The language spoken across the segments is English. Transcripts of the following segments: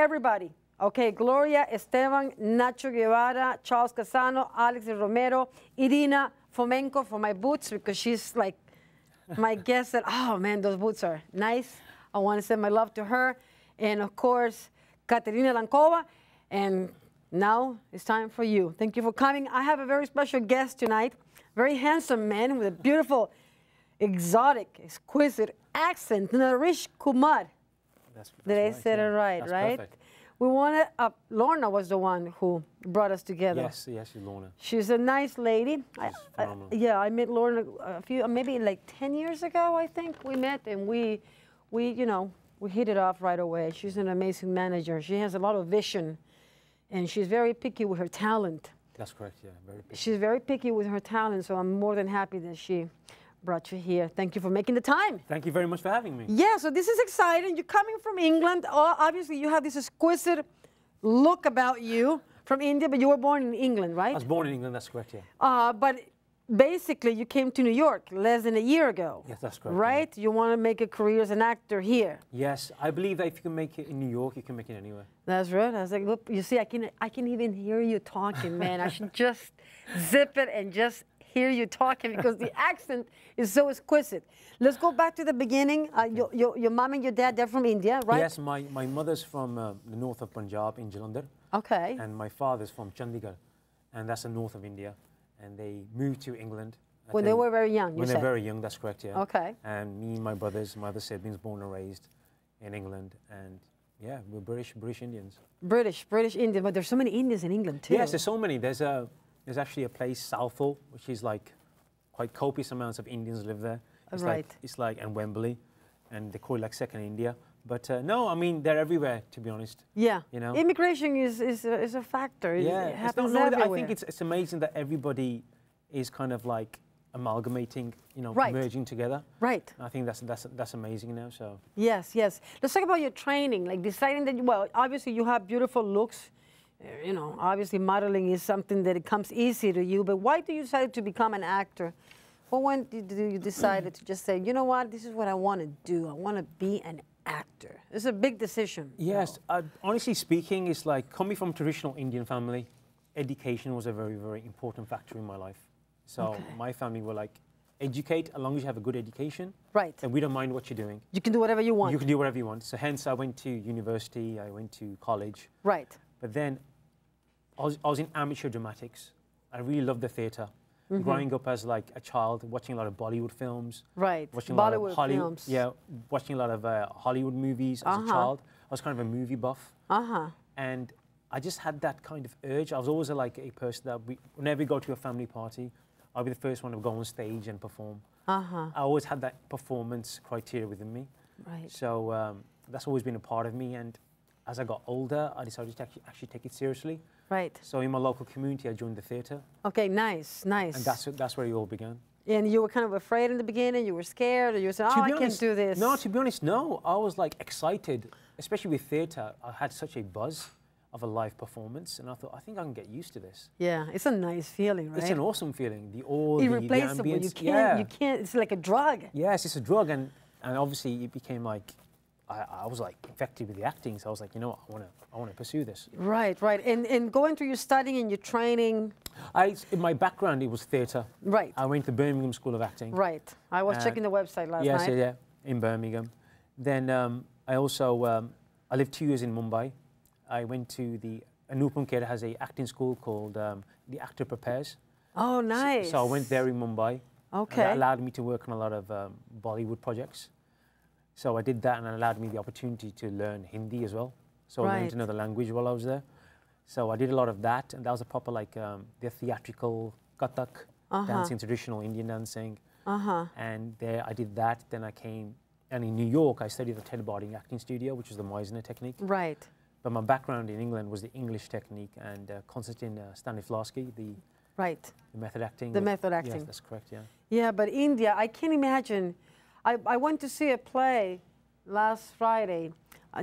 everybody. Okay, Gloria, Esteban, Nacho Guevara, Charles Casano, Alex Romero, Irina Fomenko for my boots because she's like my guest said, oh man, those boots are nice. I want to send my love to her. And of course, Katerina Lankova. And now it's time for you. Thank you for coming. I have a very special guest tonight, very handsome man with a beautiful, exotic, exquisite accent, Naresh Kumar. That's, that's Did I say it right, That's right? Perfect. We wanted, uh, Lorna was the one who brought us together. Yes, yes, Lorna. She's a nice lady. I, I- yeah, I met Lorna a few, maybe like 10 years ago, I think we met, and we, we, you know, we hit it off right away. She's an amazing manager. She has a lot of vision, and she's very picky with her talent. That's correct, yeah. Very big. She's very picky with her talent, so I'm more than happy that she brought you here. Thank you for making the time. Thank you very much for having me. Yeah, so this is exciting. You're coming from England. Oh, Obviously, you have this exquisite look about you from India, but you were born in England, right? I was born in England, that's correct, yeah. Uh, but basically, you came to New York less than a year ago. Yes, that's correct, yeah. Right? You want to make a career as an actor here. Yes, I believe that if you can make it in New York, you can make it anywhere. That's right. I was like, look, you see, I can, I can even hear you talking, man. I should just zip it and just hear you talking because the accent is so exquisite. Let's go back to the beginning. Uh, your, your, your mom and your dad, they're from India, right? Yes, my, my mother's from uh, the north of Punjab in Jalandhar, Okay. and my father's from Chandigarh, and that's the north of India. And they moved to England. I When they were very young, you When they're said. very young, that's correct, yeah. Okay. And me and my brothers, my other siblings, born and raised in England, and yeah, we're British, British Indians. British, British Indian, but there's so many Indians in England too. Yes, there's so many. There's a there's actually a place Southall, which is like quite copious amounts of Indians live there. It's Right. Like, it's like and Wembley, and they call it like second India. But uh, no, I mean they're everywhere. To be honest. yeah. you know. Immigration is, is, a, is a factor. Yeah, it it's happens not- no, I think it's it's amazing that everybody is kind of like amalgamating, you know, Right. merging together. right. I think that's that's that's amazing now. So Yes, yes. Let's talk about your training, like deciding that, you, well, obviously you have beautiful looks. Uh, You know, obviously modeling is something that it comes easy to you, but why do you decide to become an actor? Well, when did you decided to just say, you know what, this is what I want to do. I want to be an actor. It's a big decision. Yes, uh, honestly speaking, it's like coming from a traditional Indian family, education was a very, very important factor in my life. So Okay. my family were like, educate as long as you have a good education, Right. then we don't mind what you're doing. You can do whatever you want. You can do whatever you want. So hence I went to university, I went to college, right. but then I was, I was in amateur dramatics. I really loved the theater. Mm-hmm. Growing up as like a child, watching a lot of Bollywood films, Right. watching a lot Bollywood of Hollywood, films. yeah, watching a lot of uh, Hollywood movies as Uh-huh. a child. I was kind of a movie buff Uh huh. and I just had that kind of urge. I was always a, like a person that we, whenever we go to a family party, I'll be the first one to go on stage and perform. Uh huh. I always had that performance criteria within me. Right. So um, that's always been a part of me. And as I got older, I decided to actually, actually take it seriously. Right. So in my local community, I joined the theatre, Okay. Nice. Nice. and that's that's where it all began. And you were kind of afraid in the beginning. You were scared, or you said, "Oh, I be can't do this." No, to be honest, no. I was like excited, especially with theatre. I had such a buzz of a live performance, and I thought, I think I can get used to this. yeah, it's a nice feeling, right? It's an awesome feeling. The awe, the, the irreplaceable. you ambience. can't. yeah. You can't. It's like a drug. Yes, it's a drug, and, and obviously it became like, I, I was like infected with the acting, so I was like, you know what, I want to I want to pursue this. Right, right. And and going through your studying and your training. I, in my background, it was theatre. Right. I went to Birmingham School of Acting. Right. I was checking the website last yes, night. yeah, yeah, in Birmingham. Then um, I also, um, I lived two years in Mumbai. I went to the, Anupam Kher has a acting school called um, The Actor Prepares. Oh, nice. So I went there in Mumbai. and Okay. That allowed me to work on a lot of um, Bollywood projects. So I did that and it allowed me the opportunity to learn Hindi as well. So I learned another language while I was there. So I did a lot of that and that was a proper like um, the theatrical Kathak, Uh-huh. dancing, traditional Indian dancing. Uh huh. And there I did that. Then I came, and in New York I studied at Ted Bardy Acting Studio, which is the Meisner technique. Right. But my background in England was the English technique and uh, Konstantin uh, Stanislavski, the, Right. the method acting. The with- method acting. Yes, that's correct, yeah. Yeah, but India, I can't imagine. I, I went to see a play last Friday, uh,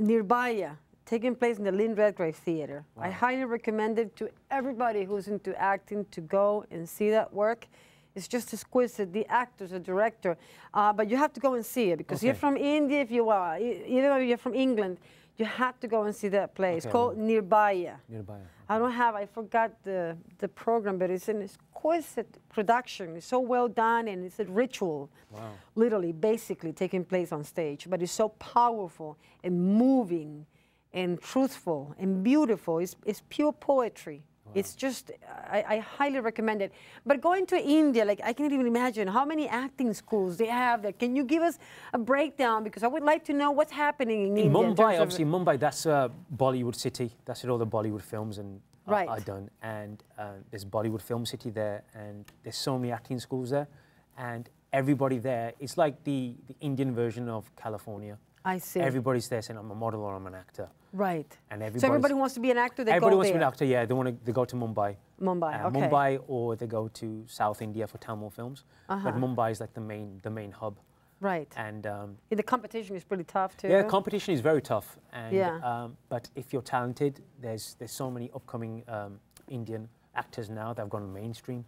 taking place in the Lynn Redgrave Theater. I highly recommend it to everybody who's into acting to go and see that work. It's just exquisite. The actors, the director, uh, but you have to go and see it because you're from India. If you are, even though you're from England, You have to go and see that play. It's Okay, called Nirbhaya. Nearby. I don't have, I forgot the, the program, but it's an exquisite production. It's so well done and it's a ritual, Wow. literally, basically taking place on stage. But it's so powerful and moving and truthful and beautiful. It's, it's pure poetry. It's just, I, I highly recommend it. But going to India, like I can't even imagine how many acting schools they have there. Can you give us a breakdown? Because I would like to know what's happening in, In India. in Mumbai, of- obviously, Mumbai, that's uh, Bollywood city. That's where all the Bollywood films and are- are done. And uh, there's Bollywood Film City there, and there's so many acting schools there. And everybody there, it's like the, the Indian version of California. I see. Everybody's there saying, I'm a model or I'm an actor. right. And So everybody wants to be an actor, they everybody wants to be an actor, yeah. They want to they go to Mumbai. Mumbai, Uh, okay. Mumbai or they go to South India for Tamil films. Uh-huh. But Mumbai is like the main, the main hub. Right. And um, Yeah, the competition is pretty tough too. Yeah, competition is very tough. And, Yeah. Um, but if you're talented, there's there's so many upcoming um, Indian actors now that have gone mainstream,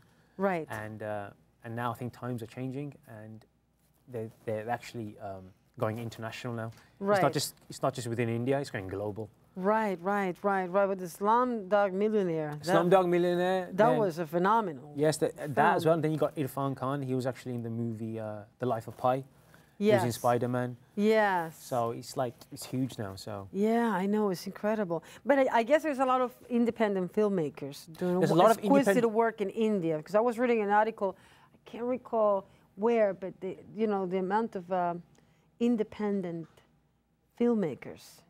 right. and uh, and now I think times are changing, and they're they're actually um, going international now. Right. It's not just it's not just within India; it's going global. Right, right, right, right. With the Slumdog Millionaire. Slumdog Millionaire. that then- was a phenomenal. Yes, that, that as well. And then you got Irfan Khan. He was actually in the movie uh, The Life of Pi. He Yes. was in Spider Man. Yes. So it's like it's huge now. So Yeah, I know it's incredible. But I, I guess there's a lot of independent filmmakers doing There's a lot of exquisite independent- work in India. Because I was reading an article, I can't recall where, but the, you know the amount of um independent filmmakers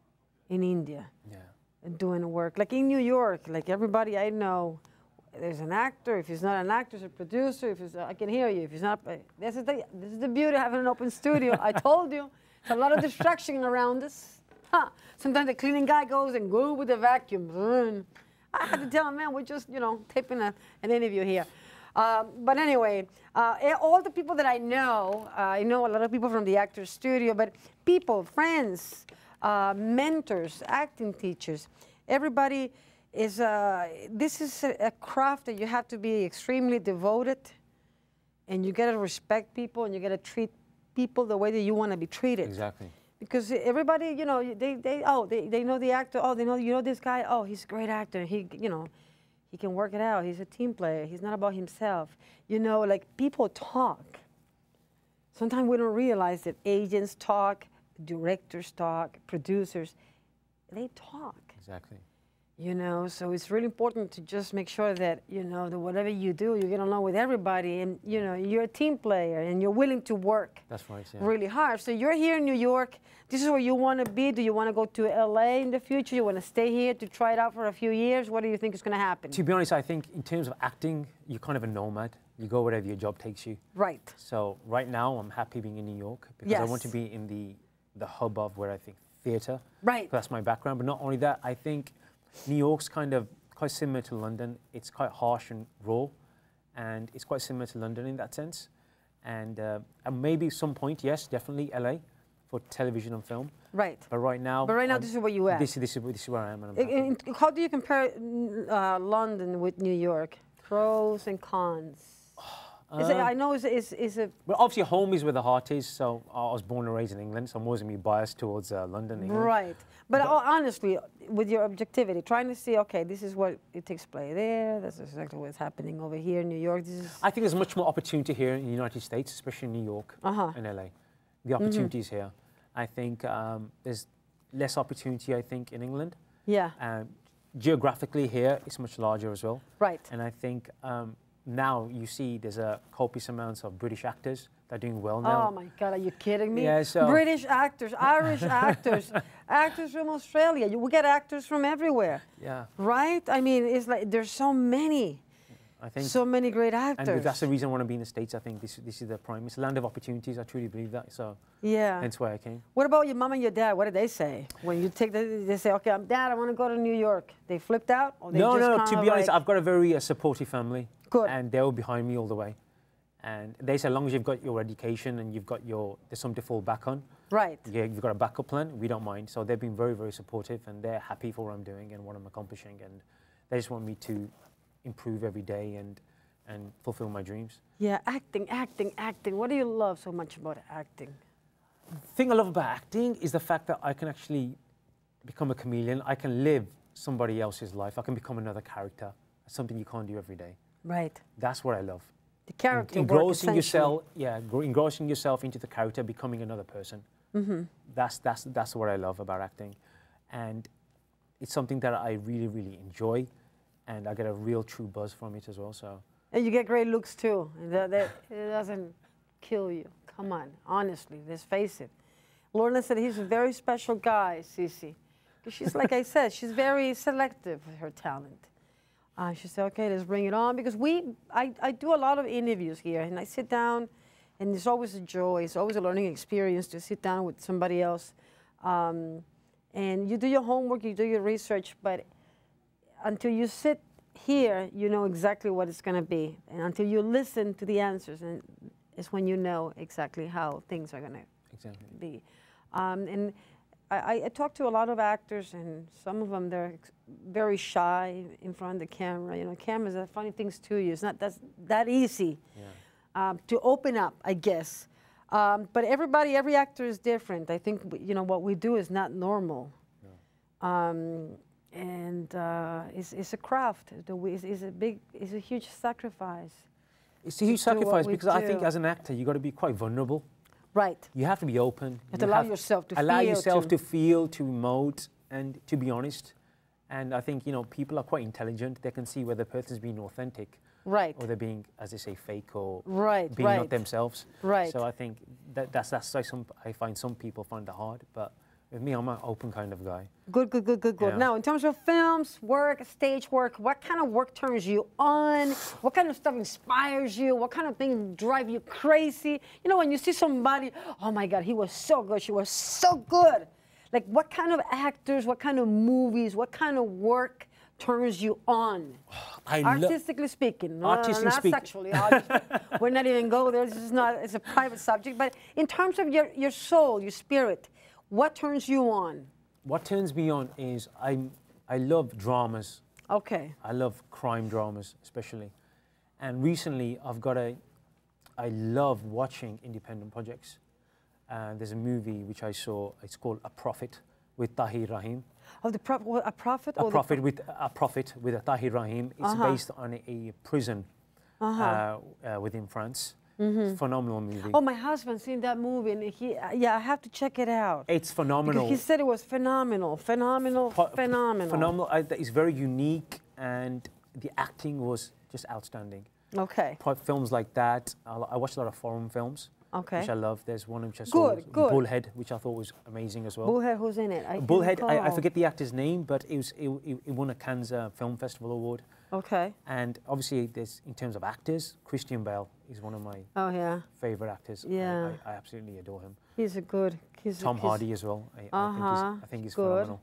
in India yeah. doing work. Like in New York, like everybody I know, there's an actor. If he's not an actor, he's a producer. If he's, I can hear you. If he's not, this is the this is the beauty of having an open studio. I told you, there's a lot of distraction around us. Huh. Sometimes the cleaning guy goes and go with the vacuum. I had to tell him, man, we're just you know taping a, an interview here. Um, but anyway, uh, eh, all the people that I know, uh, I know a lot of people from the Actors Studio, but people, friends, uh, mentors, acting teachers, everybody is, uh, this is a, a craft that you have to be extremely devoted and you got to respect people and you got to treat people the way that you want to be treated Exactly. because everybody, you know, they, they oh, they, they know the actor. Oh, they know you know this guy. Oh, he's a great actor. He, you know, he can work it out. He's a team player. He's not about himself. You know, like people talk. Sometimes we don't realize that agents talk, directors talk, producers, they talk. Exactly. You know, so it's really important to just make sure that you know that whatever you do, you get along with everybody, and you know you're a team player and you're willing to work That's right. Yeah. really hard. So you're here in New York. This is where you want to be. Do you want to go to LA in the future? You want to stay here to try it out for a few years? What do you think is going to happen? To be honest, I think in terms of acting, you're kind of a nomad. You go wherever your job takes you. Right. So right now, I'm happy being in New York because I want to be in the the hub of where I think theatre. Right. That's my background. But not only that, I think New York's kind of quite similar to London. It's quite harsh and raw, and it's quite similar to London in that sense. And, uh, and maybe some point, yes, definitely LA for television and film. Right. But right now, But right now, I'm- this is where you at. This, is- this, is, this is where I am. And How do you compare uh, London with New York? Pros and cons. Is it, Um, I know it's, it's, it's a Well, obviously, home is where the heart is. So I was born and raised in England, so I'm always going to be biased towards uh, London. England. right. But ho- honestly, with your objectivity, trying to see, okay, this is what it takes place there. That's exactly what's happening over here in New York. This is I think there's much more opportunity here in the United States, especially in New York Uh-huh. and LA. The opportunities here. I think um, there's less opportunity, I think, in England. yeah. Um, geographically here, it's much larger as well. Right. And I think um, now you see there's a copious amounts of British actors that are doing well now. Oh my God, are you kidding me? Yeah, so- British actors, Irish actors, actors from Australia. You, we get actors from everywhere, Yeah, right? I mean, it's like there's so many, I think. so many great actors. and that's the reason I want to be in the States. I think this, this is the prime. It's a land of opportunities. I truly believe that. So yeah. hence why I came. What about your mom and your dad? What did they say when you take the? They say, "Okay, I'm dad. I want to go to New York." They flipped out, or they no, just no, no. To be honest, I've got a very uh, supportive family. Good. And they were behind me all the way. And they say, as long as you've got your education and you've got your, there's something to fall back on, right. yeah, you've got a backup plan, we don't mind. So they've been very, very supportive and they're happy for what I'm doing and what I'm accomplishing. And they just want me to improve every day and, and fulfill my dreams. Yeah, acting, acting, acting. What do you love so much about acting? The thing I love about acting is the fact that I can actually become a chameleon. I can live somebody else's life. I can become another character. Something you can't do every day. Right. That's what I love. The character En- engrossing yourself, yeah, engrossing yourself into the character, becoming another person. Mm-hmm. That's that's that's what I love about acting, and it's something that I really really enjoy, and I get a real true buzz from it as well. So And you get great looks too. That, that it doesn't kill you. Come on, honestly, let's face it. Lorna said he's a very special guy, Sissy. She's like I said, she's very selective with her talent. She said, okay, let's bring it on because we, I, I do a lot of interviews here and I sit down and it's always a joy. It's always a learning experience to sit down with somebody else. Um, and you do your homework, you do your research, but until you sit here, you know exactly what it's going to be. And until you listen to the answers, and it's when you know exactly how things are going to exactly. be. Um, and I, I- talk to a lot of actors, and some of them they're very shy in front of the camera. You know, cameras are funny things to you. It's not that that easy Yeah. um, to open up, I guess. Um, but everybody, every actor is different. I think you know what we do is not normal, um, and uh, it's, it's a craft. It's, it's a big, it's a huge sacrifice. It's a huge sacrifice because I think as an actor you've got to be quite vulnerable. Right. You have to be open. You have to allow yourself to allow feel, yourself to- to feel, to emote, and to be honest. And I think you know people are quite intelligent. They can see whether a person's being authentic Right. or they're being, as they say, fake or Right. being right. not themselves. Right. So I think that, that's that's why some I find some people find it hard. But with me, I'm an open kind of guy. Good, good, good, good, good. Yeah. Now, in terms of films, work, stage work, what kind of work turns you on? What kind of stuff inspires you? What kind of things drive you crazy? You know, when you see somebody, oh my God, he was so good, she was so good. Like, what kind of actors, what kind of movies, what kind of work turns you on? I. Artistically speaking, no, no, no, not speak- sexually. We're not even go there. This is not. It's a private subject. But in terms of your, your soul, your spirit, what turns you on? What turns me on is I I love dramas. Okay. I love crime dramas, especially. And recently, I've got a. I love watching independent projects. Uh, there's a movie which I saw. It's called A Prophet with Tahar Rahim. Of the what, a prophet A or Prophet with a Prophet with a Tahar Rahim. It's Uh-huh. based on a, a prison Uh-huh. uh, uh, within France. Phenomenal movie. Oh, my husband's seen that movie, and he yeah, I have to check it out. it's phenomenal. Because he said it was phenomenal, phenomenal, Po- phenomenal. Phenomenal. I, that is very unique, and the acting was just outstanding. Okay. Films like that. I, I watched a lot of foreign films, Okay. which I love. There's one which I saw, Good, good. Bullhead, which I thought was amazing as well. Bullhead, who's in it? I Bullhead. I, I forget the actor's name, but it was it, it, it won a Cannes uh, Film Festival award. Okay. And obviously, there's in terms of actors, Christian Bale is one of my Oh yeah, favorite actors. I- Yeah. I, I absolutely adore him. he's a good. He's a- Tom he's- Hardy as well. I, I think Uh-huh, he's, I think he's good. phenomenal.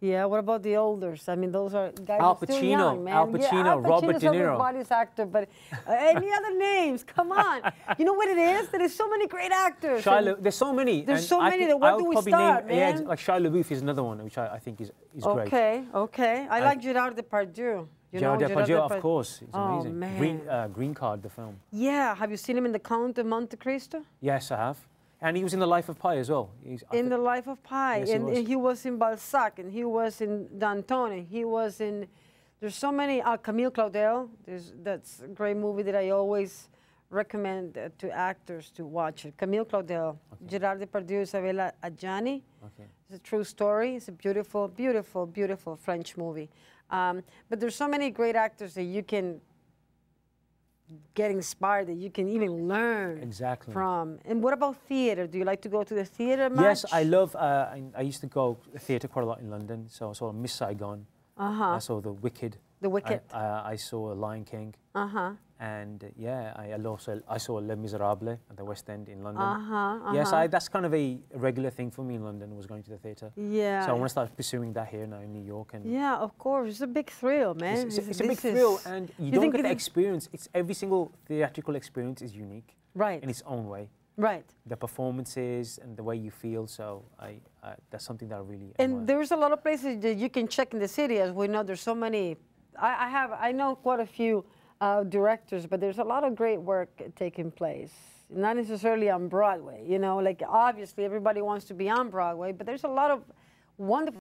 Yeah. What about the olders? I mean, those are guys. Al who are still young, man. Al Pacino, Yeah, Pacino, Al Robert De Niro. everybody's actor, but uh, any other names? Come on. You know what it is? There's so many great actors. Shia there's so many. There's so I many think that where I do we start, name, Yeah, man? like Shia LaBeouf is another one, which I, I think is, is great. Okay, okay. I, I- like Gerard Depardieu. You Gerard know, Depardieu, of course, it's Oh, amazing. Green, uh, Green Card, the film. Yeah, have you seen him in The Count of Monte Cristo? Yes, I have. And he was in The Life of Pi as well. He's, in The Life of Pi, Yes, he and, was. he was in Balzac, and he was in Danton, he was in. There's so many. Uh, Camille Claudel. There's that's a great movie that I always recommend uh, to actors to watch it. Camille Claudel, Gerard Depardieu, Isabella Adjani. okay. It's a true story. It's a beautiful, beautiful, beautiful French movie. Um, but there's so many great actors that you can get inspired, that you can even learn Exactly. from. And what about theater? Do you like to go to the theater much? Yes, I love. Uh, I, I used to go to theatre quite a lot in London. So I saw Miss Saigon. Uh-huh. I saw The Wicked. The Wicked. I, uh, I saw a Lion King. Uh-huh. And uh, yeah, I I also I saw Les Miserables at the West End in London. Uh-huh. Yes, uh-huh. I, that's kind of a regular thing for me in London was going to the theatre. Yeah. So I want to start pursuing that here now in New York. And yeah, of course. It's a big thrill, man. it's, it's, a- it's a big thrill, and you, you don't get the experience. It's every single theatrical experience is unique right, in its own way. right. The performances and the way you feel. So I, uh, that's something that I really. And admire. there's a lot of places that you can check in the city, as we know. There's so many. I, I have. I know quite a few uh, directors, but there's a lot of great work taking place. Not necessarily on Broadway, you know. Like obviously everybody wants to be on Broadway, but there's a lot of wonderful